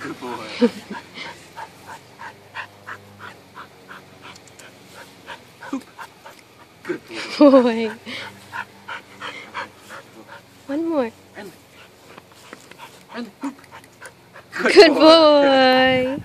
Good boy. Good boy. One more. And, and. Good boy.